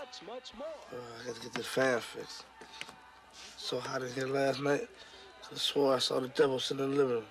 much, much more. Uh, I got to get this fan fixed. So hot in here last night, I swore I saw the devil sitting in the living room.